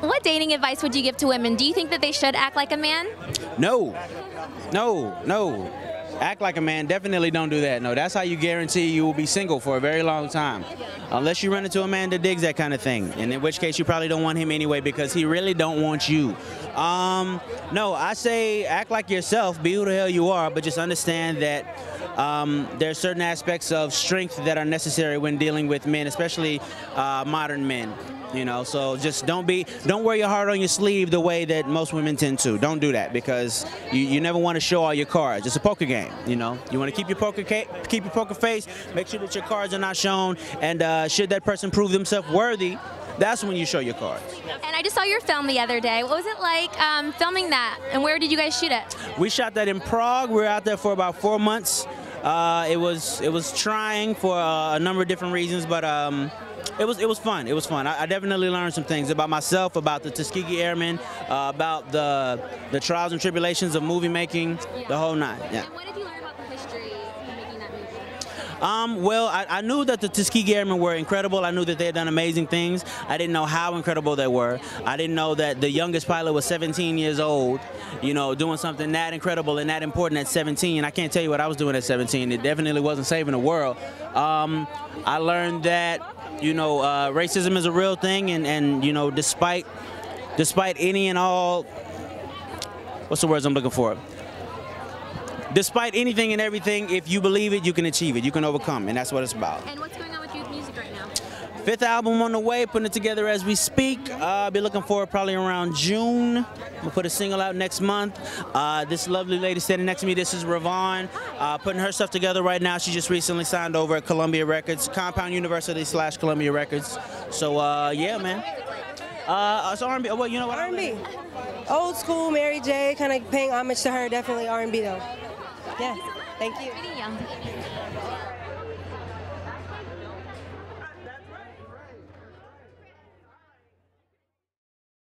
What dating advice would you give to women? Do you think that they should act like a man? No, no, no. Act like a man. Definitely don't do that. No, that's how you guarantee you will be single for a very long time. Unless you run into a man that digs that kind of thing, and in which case you probably don't want him anyway because he really don't want you. Um, no, I say act like yourself, be who the hell you are, but just understand that um, there are certain aspects of strength that are necessary when dealing with men, especially uh, modern men. You know, so just don't be, don't wear your heart on your sleeve the way that most women tend to. Don't do that because you, you never want to show all your cards. It's a poker game. You know, you want to keep your poker ca- keep your poker face. Make sure that your cards are not shown, and uh, should that person prove themselves worthy, that's when you show your cards. And I just saw your film the other day. What was it like um, filming that? And where did you guys shoot it? We shot that in Prague. We were out there for about four months. Uh, it was it was trying for uh, a number of different reasons, but um, it was it was fun. It was fun. I, I, definitely learned some things about myself, about the Tuskegee Airmen, uh, about the the trials and tribulations of movie making, the whole nine. Yeah. And what did you learn about the history of making that movie? Um, well, I, I, knew that the Tuskegee Airmen were incredible. I knew that they had done amazing things. I didn't know how incredible they were. I didn't know that the youngest pilot was 17 years old, you know, doing something that incredible and that important at 17. I can't tell you what I was doing at 17. It definitely wasn't saving the world. Um, I learned that, you know, uh, racism is a real thing, and, and you know, despite despite any and all, what's the words I'm looking for? Despite anything and everything, if you believe it, you can achieve it. You can overcome, and that's what it's about. And what's going on with youth music right now? Fifth album on the way, putting it together as we speak. Uh, I'll be looking for it probably around June. We'll put a single out next month. Uh, this lovely lady standing next to me, this is Ravon, uh, putting her stuff together right now. She just recently signed over at Columbia Records, Compound University slash Columbia Records. So uh, yeah, man. Uh, it's R&B. Well, you know what? R&B. Old school Mary J. Kind of paying homage to her. Definitely R&B though. Yeah. Thank you. Meeting you.